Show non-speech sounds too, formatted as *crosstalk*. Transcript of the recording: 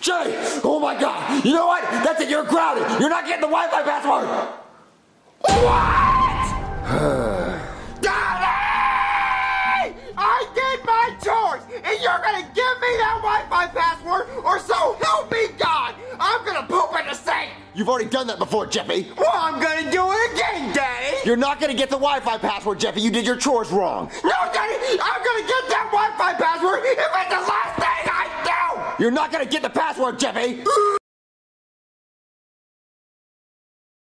Jay! Oh my god! You know what? That's it, you're grounded! You're not getting the Wi Fi password! What? *sighs* Daddy! I did my chores, and you're gonna give me that Wi-Fi password, or so help me God! I'm gonna poop in the sink! You've already done that before, Jeffy. Well, I'm gonna do it again, Daddy! You're not gonna get the Wi Fi password, Jeffy. You did your chores wrong. No, Daddy! I'm gonna get You're not gonna get the password, Jeffy.